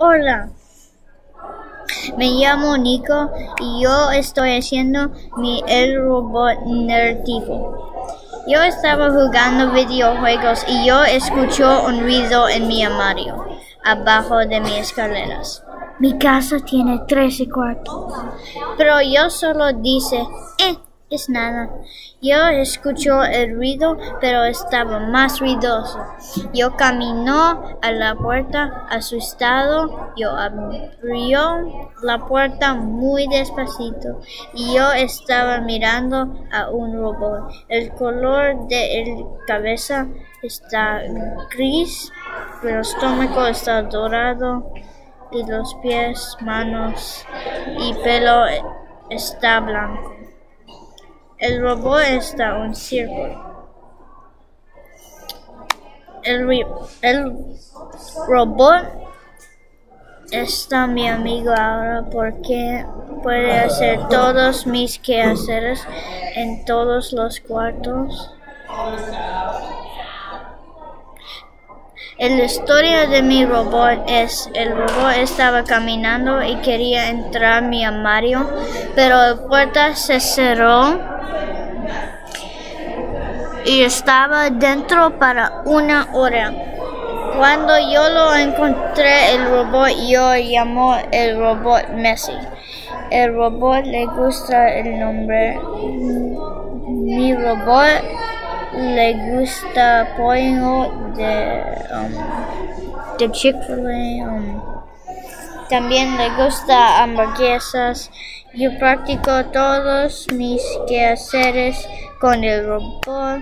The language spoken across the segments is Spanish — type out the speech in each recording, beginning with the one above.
Hola, me llamo Nico y yo estoy haciendo mi el robot nerdivo. Yo estaba jugando videojuegos y yo escucho un ruido en mi armario, abajo de mis escaleras. Mi casa tiene 13 cuartos, pero yo solo dice, eh, es nada. Yo escucho el ruido, pero estaba más ruidoso. Yo caminó a la puerta asustado. Yo abrió la puerta muy despacito y yo estaba mirando a un robot. El color de el cabeza está gris, pero el estómago está dorado y los pies, manos y pelo está blanco. El robot está en un círculo. El, el robot está mi amigo ahora porque puede hacer todos mis quehaceres en todos los cuartos. La historia de mi robot es, el robot estaba caminando y quería entrar mi armario, pero la puerta se cerró y estaba dentro para una hora. Cuando yo lo encontré, el robot yo llamó el robot Messi. El robot le gusta el nombre. Mi robot le gusta pollo de, um, de Chick-fil-A. Um, también le gusta hamburguesas. Yo practico todos mis quehaceres con el robot.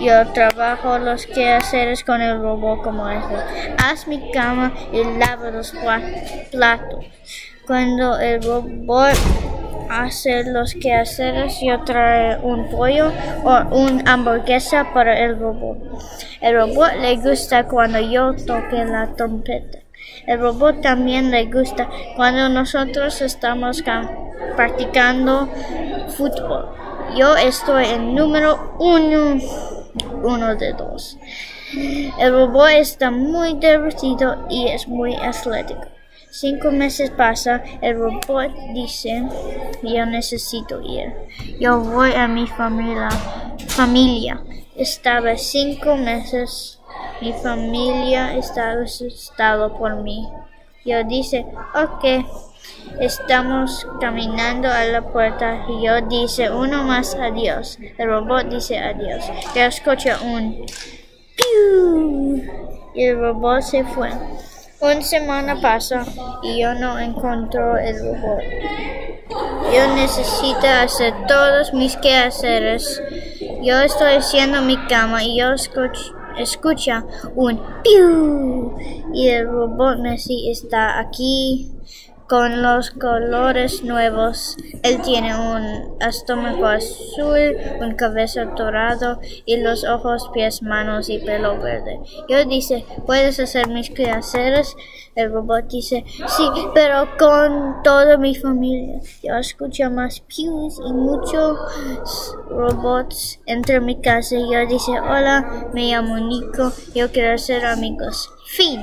Yo trabajo los quehaceres con el robot como eso. Haz mi cama y lava los platos. Cuando el robot hace los quehaceres, yo trae un pollo o una hamburguesa para el robot. El robot le gusta cuando yo toque la trompeta. El robot también le gusta cuando nosotros estamos practicando fútbol. Yo estoy en número uno, uno de dos. El robot está muy divertido y es muy atlético. Cinco meses pasa, el robot dice, yo necesito ir. Yo voy a mi familia. Familia. Estaba cinco meses. Mi familia estaba asustada por mí. Yo dice, ok. Estamos caminando a la puerta y yo dice uno más adiós. El robot dice adiós. Yo escucho un y el robot se fue. Una semana pasa y yo no encuentro el robot. Yo necesito hacer todos mis quehaceres. Yo estoy haciendo mi cama y yo escucho, escucha un piu y el robot Messi está aquí con los colores nuevos. Él tiene un estómago azul, un cabeza dorado y los ojos, pies, manos y pelo verde. Yo dice, ¿puedes hacer mis quehaceres? El robot dice, sí, pero con toda mi familia. Yo escucho más pews y muchos robots entre mi casa yo dice, hola, me llamo Nico, yo quiero ser amigos. Fin.